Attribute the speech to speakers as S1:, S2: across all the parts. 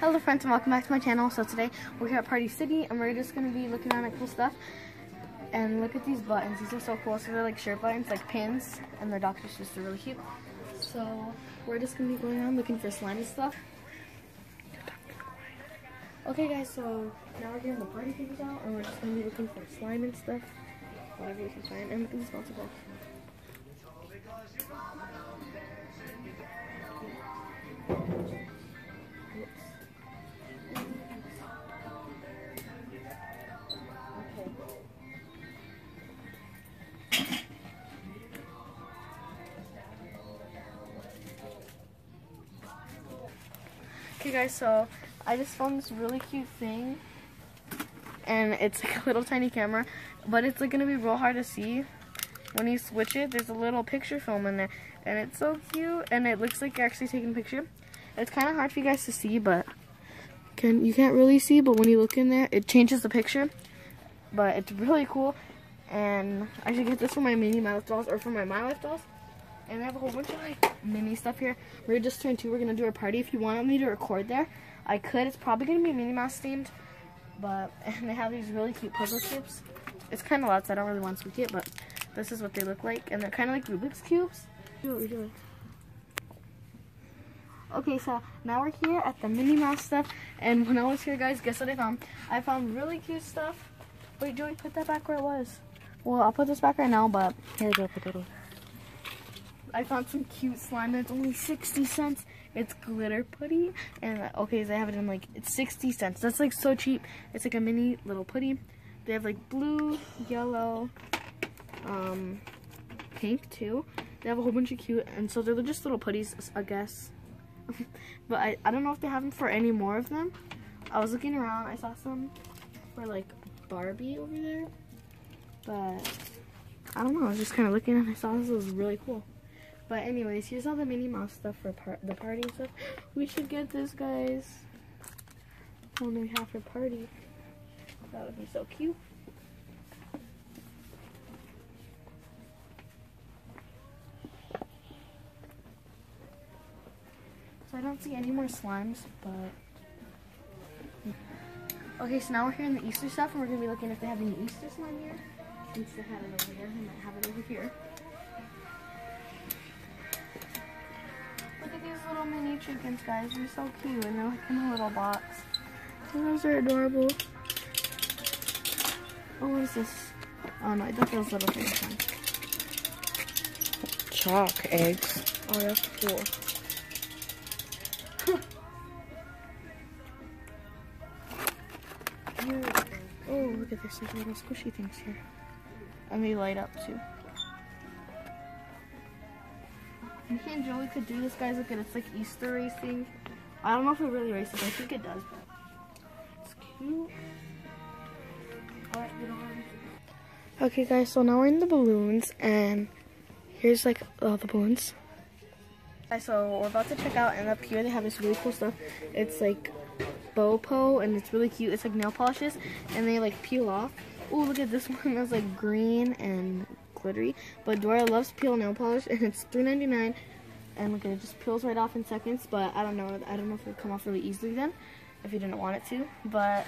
S1: Hello friends and welcome back to my channel. So today we're here at Party City and we're just going to be looking around at cool stuff. And look at these buttons. These are so cool. So they're like shirt buttons, like pins. And they're Dr. Seuss. They're really cute. So we're just going to be going around looking for slime and stuff. Okay guys, so now we're getting the party things out and we're just going to be looking for slime and stuff. Whatever we can find. And look at these balls. Okay guys, so I just found this really cute thing and it's like a little tiny camera but it's like gonna be real hard to see. When you switch it there's a little picture film in there and it's so cute and it looks like you're actually taking a picture. It's kind of hard for you guys to see but can you can't really see but when you look in there it changes the picture. But it's really cool and I should get this for my Minnie Mouse dolls or for my My Life dolls and I have a whole bunch of like mini stuff here. We're just turned two. We're gonna do a party. If you want me to record there, I could. It's probably gonna be Minnie Mouse themed, but and they have these really cute puzzle cubes. It's kind of loud, so I don't really want to speak it, but this is what they look like, and they're kind of like Rubik's cubes. Do what we're doing. Okay, so now we're here at the Minnie Mouse stuff, and when I was here, guys, guess what I found? I found really cute stuff. Wait, do Joey, put that back where it was. Well, I'll put this back right now, but here we go, put it in. I found some cute slime that's only 60 cents. It's glitter putty. And uh, okay, I have it in like, it's 60 cents. That's like so cheap. It's like a mini little putty. They have like blue, yellow, um, pink too. They have a whole bunch of cute, and so they're just little putties, I guess. but I, I don't know if they have them for any more of them. I was looking around, I saw some for like Barbie over there. But I don't know, I was just kind of looking and I saw this it was really cool. But anyways, here's all the Minnie Mouse stuff for par the party stuff. We should get this, guys. Only we have party. That would be so cute. So I don't see any more slimes, but... Okay, so now we're here in the Easter stuff, and we're going to be looking if they have any Easter slime here. Since they have it over there, they might have it over here. Chickens, guys. They're so cute, and they're like in a little box. Those are adorable. Oh, what is this? Oh no, I thought those little things.
S2: Chalk eggs.
S1: Oh, that's cool. oh, look at this. There's little squishy things here. And they light up too. Me and Joey could do this, guys. Look at it. It's like Easter racing. I don't know if it really races. I think it does, but it's cute. Okay, guys. So now we're in the balloons, and here's like all the balloons. Okay, so we're about to check out, and up here they have this really cool stuff. It's like Bopo, and it's really cute. It's like nail polishes, and they like peel off. Oh, look at this one. That's like green and glittery. But Dora loves peel nail polish, and it's $3.99. And look, it just peels right off in seconds. But I don't know. I don't know if it would come off really easily then, if you didn't want it to. But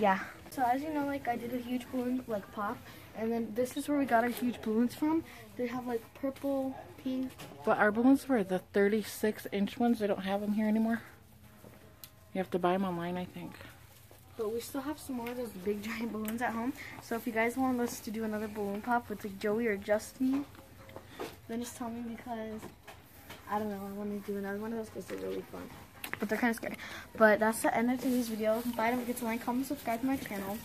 S1: yeah. So as you know, like I did a huge balloon like pop, and then this is where we got our huge balloons from. They have like purple, pink.
S2: But our balloons were the 36 inch ones. They don't have them here anymore. You have to buy them online, I think.
S1: But we still have some more of those big giant balloons at home. So if you guys want us to do another balloon pop with like Joey or Justine, then just tell me because I don't know. I want to do another one of those because they're really fun. But they're kind of scary. But that's the end of today's video. Bye. Don't forget to like, comment, subscribe to my channel.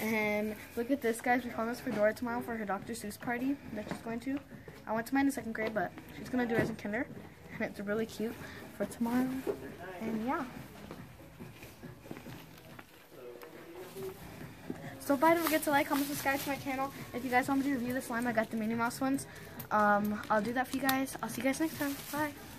S1: And look at this, guys. We found this for Dora tomorrow for her Dr. Seuss party that she's going to. I went to mine in second grade, but she's going to do it in kinder. And it's really cute for tomorrow. And yeah. So bye, don't forget to like, comment, subscribe to my channel. If you guys want me to review the slime, I got the Minnie Mouse ones. Um, I'll do that for you guys. I'll see you guys next time. Bye.